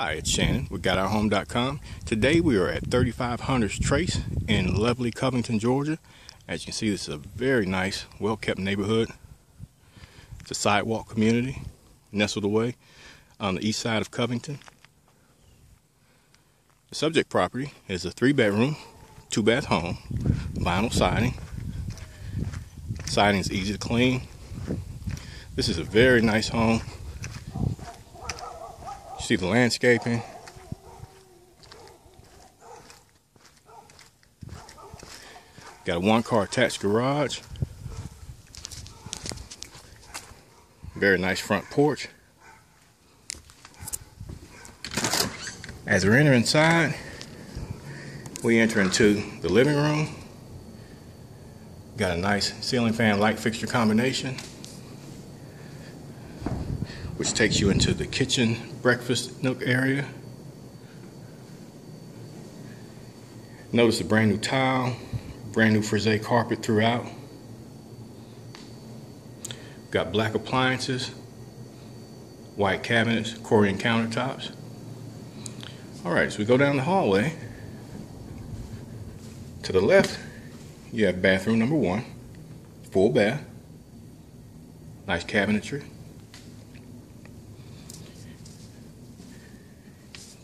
Hi, it's Shannon with GotOurHome.com. Today we are at 35 Hunters Trace in lovely Covington, Georgia. As you can see, this is a very nice, well-kept neighborhood. It's a sidewalk community nestled away on the east side of Covington. The subject property is a three-bedroom, two-bath home, vinyl siding. Siding is easy to clean. This is a very nice home see the landscaping. Got a one car attached garage. Very nice front porch. As we enter inside, we enter into the living room. Got a nice ceiling fan light fixture combination which takes you into the kitchen breakfast nook area. Notice a brand new tile, brand new frieze carpet throughout. Got black appliances, white cabinets, Corian countertops. All right, so we go down the hallway. To the left, you have bathroom number one, full bath, nice cabinetry.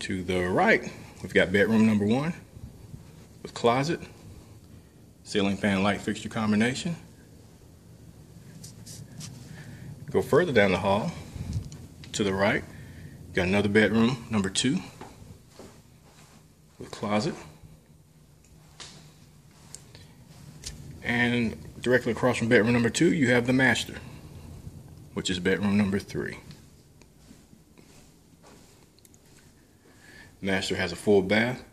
To the right, we've got bedroom number one with closet, ceiling fan light fixture combination. Go further down the hall to the right, got another bedroom number two with closet. And directly across from bedroom number two, you have the master, which is bedroom number three. Master has a full bath.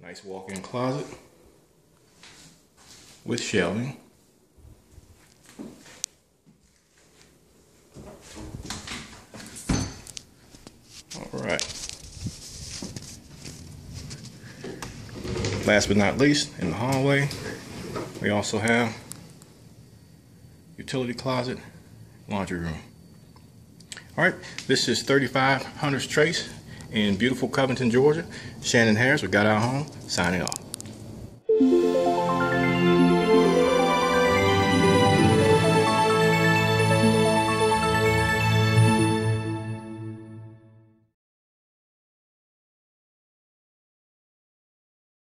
Nice walk-in closet with shelving. All right. Last but not least, in the hallway, we also have utility closet laundry room. All right, this is 35 Hunters Trace in beautiful Covington, Georgia. Shannon Harris with Got Our Home, signing off.